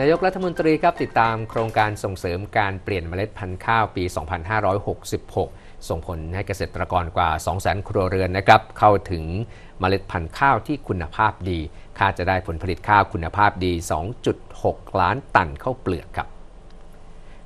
นายกรัฐมนตรีครับติดตามโครงการส่งเสริมการเปลี่ยนเมล็ดพันธุ์ข้าวปี 2566 ส่งผลให้เกษตรกรกว่า 200,000 ครัวเรือนนะครับเข้าถึงเมล็ดพันธุ์ข้าวที่คุณภาพดี คาดจะได้ผลผลิตข้าวคุณภาพดี 2.6 ล้านตันข้าวเปลือกครับ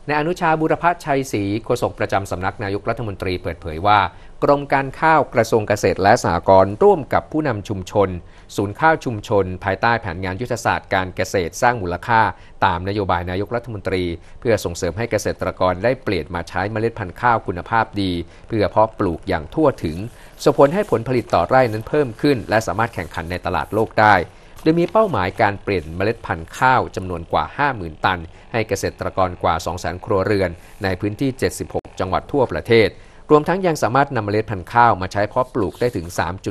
ในอนุชาบุรพชัยศรีโฆษกประจำสำนักนายกรัฐมนตรีเปิดเผยว่า กรมการข้าวกระทรวงเกษตรและสหกรณ์ร่วมกับผู้นำชุมชน ศูนย์ข้าวชุมชน ภายใต้แผนงานยุทธศาสตร์การเกษตรสร้างมูลค่า ตามนโยบายนายกรัฐมนตรี เพื่อส่งเสริมให้เกษตรกรได้เปลี่ยนมาใช้เมล็ดพันธุ์ข้าวคุณภาพดี เพื่อเพาะปลูกอย่างทั่วถึงส่งผลให้ผลผลิตต่อไร่นั้นเพิ่มขึ้น และสามารถแข่งขันในตลาดโลกได้ โดยมีเป้าหมายการเปลี่ยนเมล็ดพันธุ์ข้าวจำนวนกว่า 50,000 ตัน ให้เกษตรกรกว่า 200,000 ครัวเรือน ในพื้นที่ 76 จังหวัดทั่วประเทศ รวมทั้งยังสามารถนำเมล็ดพันธุ์ข้าวมาใช้เพาะปลูกได้ถึง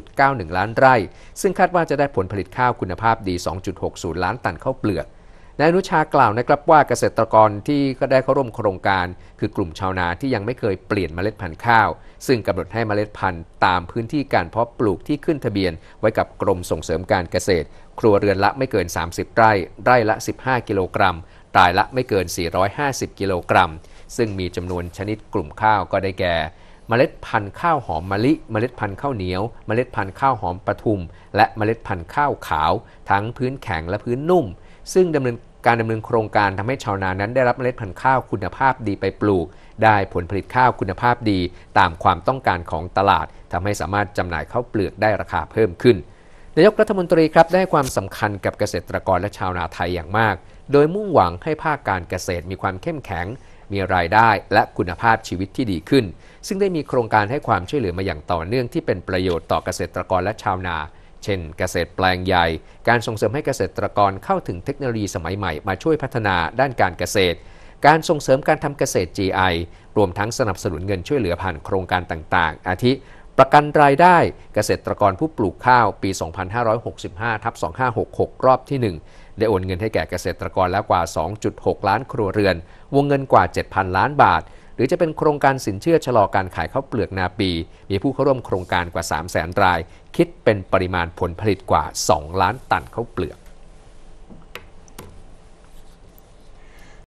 3.91 ล้านไร่ ซึ่งคาดว่าจะได้ผลผลิตข้าวคุณภาพดี 2.60 ล้านตันข้าวเปลือก นายอนุชากล่าวนะครับว่าเกษตรกรที่ก็ได้เข้าร่วมโครงการ คือกลุ่มชาวนาที่ยังไม่เคยเปลี่ยนเมล็ดพันธุ์ข้าว ซึ่งกำหนดให้เมล็ดพันธุ์ตามพื้นที่การเพาะปลูกที่ขึ้นทะเบียน ไว้กับกรมส่งเสริมการเกษตร ครัวเรือนละไม่เกิน 30 ไร่ ไร่ละ 15 กิโลกรัมรายละไม่เกิน 450 กิโลกรัม ซึ่งมีจำนวนชนิดกลุ่มข้าวก็ได้แก่ เมล็ดพันธุ์ข้าวหอมมะลิ เมล็ดพันธุ์ข้าวเหนียว เมล็ดพันธุ์ข้าวหอมปทุม และเมล็ดพันธุ์ข้าวขาว ทั้งพื้นแข็งและพื้นนุ่ม ซึ่งดำเนิน การดำเนินโครงการทำให้ชาวนานั้นได้รับเมล็ดพันธุ์ข้าวคุณภาพดีไปปลูก ได้ผลผลิตข้าวคุณภาพดี ตามความต้องการของตลาดทำให้สามารถจำหน่ายข้าวเปลือกได้ราคาเพิ่มขึ้นนายกรัฐมนตรีครับได้ความสำคัญกับเกษตรกรและชาวนาไทยอย่างมาก โดยมุ่งหวังให้ภาคการเกษตรมีความเข้มแข็ง มีรายได้และคุณภาพชีวิตที่ดีขึ้น ซึ่งได้มีโครงการให้ความช่วยเหลือมาอย่างต่อเนื่องที่เป็นประโยชน์ต่อเกษตรกรและชาวนา เช่นเกษตรแปลงใหญ่ การส่งเสริมให้เกษตรกรเข้าถึงเทคโนโลยีสมัยใหม่มาช่วยพัฒนาด้านการเกษตร การส่งเสริมการทำเกษตร GI รวมทั้งสนับสนุนเงินช่วยเหลือผ่านโครงการต่างๆ อาทิ ประกันรายได้เกษตรกรผู้ปลูกข้าวปี 2565ทับ2566 รอบที่ 1 ได้โอนเงินให้แก่เกษตรกรแล้วกว่า 2.6 ล้านครัวเรือน วงเงินกว่า 7,000 ล้านบาท รือจะเป็นโครงการสินเชื่อชะลอการขายข้าวเปลือกนาปี มีผู้เข้าร่วมโครงการกว่า 3 0 0แสนราย คิดเป็นปริมาณผลผลิตกว่า 2 ล้านตันข้าวเปลือก